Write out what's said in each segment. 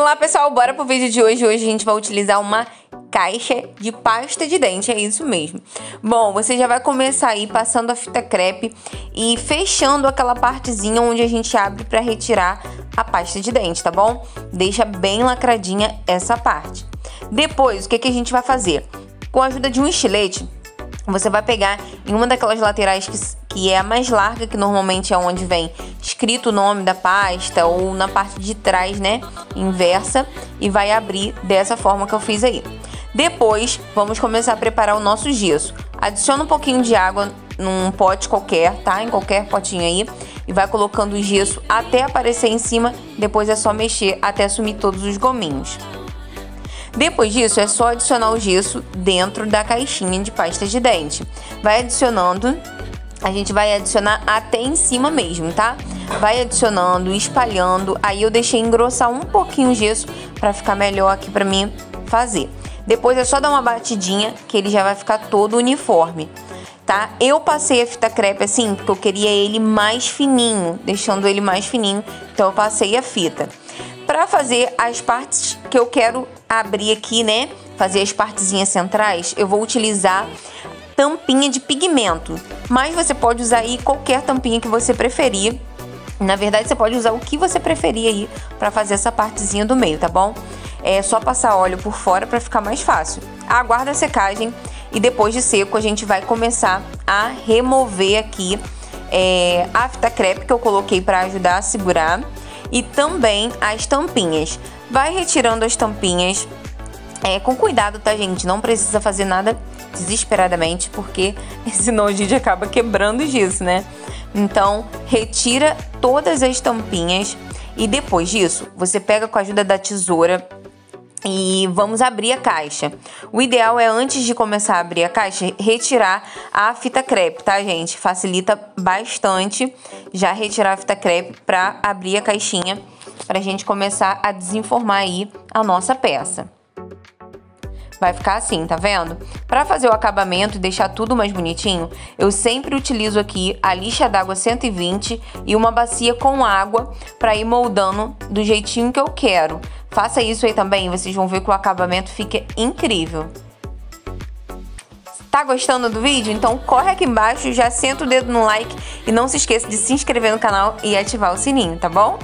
Olá pessoal, bora pro vídeo de hoje. Hoje a gente vai utilizar uma caixa de pasta de dente, é isso mesmo. Bom, você já vai começar aí passando a fita crepe e fechando aquela partezinha onde a gente abre para retirar a pasta de dente, tá bom? Deixa bem lacradinha essa parte. Depois, o que, que a gente vai fazer? Com a ajuda de um estilete, você vai pegar em uma daquelas laterais que, que é a mais larga, que normalmente é onde vem escrito o nome da pasta, ou na parte de trás, né, inversa, e vai abrir dessa forma que eu fiz aí. Depois, vamos começar a preparar o nosso gesso. Adiciona um pouquinho de água num pote qualquer, tá? Em qualquer potinho aí. E vai colocando o gesso até aparecer em cima. Depois é só mexer até sumir todos os gominhos. Depois disso, é só adicionar o gesso dentro da caixinha de pasta de dente. Vai adicionando, a gente vai adicionar até em cima mesmo, tá? Vai adicionando, espalhando. Aí eu deixei engrossar um pouquinho o gesso para ficar melhor aqui para mim fazer. Depois é só dar uma batidinha que ele já vai ficar todo uniforme, tá? Eu passei a fita crepe assim porque eu queria ele mais fininho, deixando ele mais fininho. Então eu passei a fita. Para fazer as partes que eu quero abrir aqui, né? Fazer as partezinhas centrais, eu vou utilizar tampinha de pigmento. Mas você pode usar aí qualquer tampinha que você preferir. Na verdade, você pode usar o que você preferir aí para fazer essa partezinha do meio, tá bom? É só passar óleo por fora para ficar mais fácil. Aguarda a secagem e depois de seco a gente vai começar a remover aqui é, a fita crepe que eu coloquei para ajudar a segurar e também as tampinhas. Vai retirando as tampinhas é, com cuidado, tá, gente? Não precisa fazer nada desesperadamente, porque senão a gente acaba quebrando disso, né? Então, retira todas as tampinhas e depois disso, você pega com a ajuda da tesoura e vamos abrir a caixa. O ideal é antes de começar a abrir a caixa, retirar a fita crepe, tá, gente? Facilita bastante já retirar a fita crepe para abrir a caixinha, para a gente começar a desenformar aí a nossa peça. Vai ficar assim, tá vendo? Para fazer o acabamento e deixar tudo mais bonitinho, eu sempre utilizo aqui a lixa d'água 120 e uma bacia com água para ir moldando do jeitinho que eu quero. Faça isso aí também, vocês vão ver que o acabamento fica incrível. Tá gostando do vídeo? Então corre aqui embaixo, já senta o dedo no like e não se esqueça de se inscrever no canal e ativar o sininho, tá bom?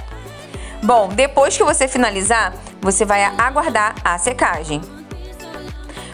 Bom, depois que você finalizar, você vai aguardar a secagem.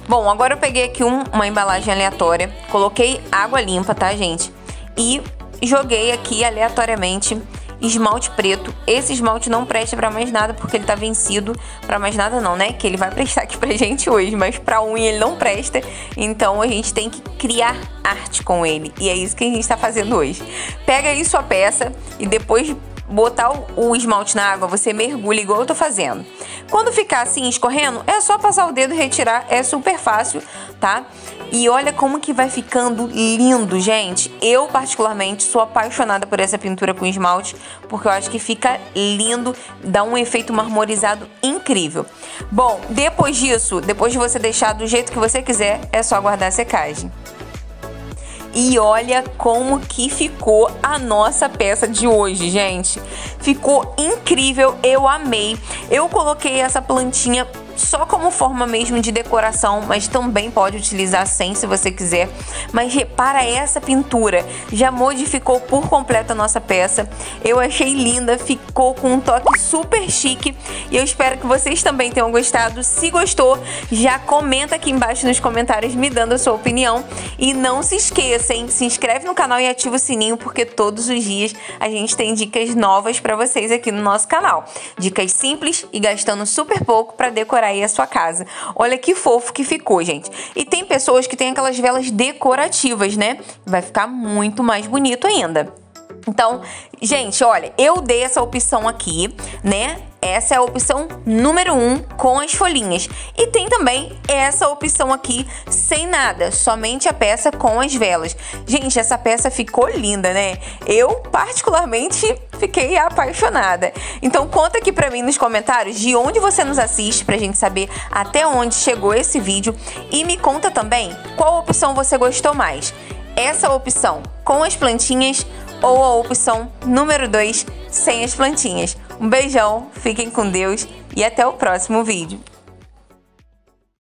Bom, agora eu peguei aqui um, uma embalagem aleatória, coloquei água limpa, tá, gente? E joguei aqui aleatoriamente esmalte preto. Esse esmalte não presta para mais nada porque ele tá vencido para mais nada não, né? Que ele vai prestar aqui pra gente hoje, mas pra unha ele não presta. Então a gente tem que criar arte com ele. E é isso que a gente tá fazendo hoje. Pega aí sua peça e depois botar o esmalte na água, você mergulha igual eu tô fazendo. Quando ficar assim escorrendo, é só passar o dedo e retirar, é super fácil, tá? E olha como que vai ficando lindo, gente. Eu particularmente sou apaixonada por essa pintura com esmalte, porque eu acho que fica lindo, dá um efeito marmorizado incrível. Bom, depois disso, depois de você deixar do jeito que você quiser, é só aguardar a secagem. E olha como que ficou a nossa peça de hoje, gente. Ficou incrível, eu amei. Eu coloquei essa plantinha só como forma mesmo de decoração, mas também pode utilizar sem se você quiser. Mas repara essa pintura, já modificou por completo a nossa peça. Eu achei linda, ficou com um toque super chique e eu espero que vocês também tenham gostado. Se gostou, já comenta aqui embaixo nos comentários me dando a sua opinião e não se esqueça, hein? se inscreve no canal e ativa o sininho porque todos os dias a gente tem dicas novas para vocês aqui no nosso canal. Dicas simples e gastando super pouco para decorar aí a sua casa. Olha que fofo que ficou, gente. E tem pessoas que têm aquelas velas decorativas, né? Vai ficar muito mais bonito ainda. Então, gente, olha, eu dei essa opção aqui, né? Essa é a opção número 1 um, com as folhinhas. E tem também essa opção aqui sem nada, somente a peça com as velas. Gente, essa peça ficou linda, né? Eu particularmente fiquei apaixonada. Então conta aqui pra mim nos comentários de onde você nos assiste pra gente saber até onde chegou esse vídeo e me conta também qual opção você gostou mais. Essa opção com as plantinhas ou a opção número 2 sem as plantinhas. Um beijão, fiquem com Deus e até o próximo vídeo.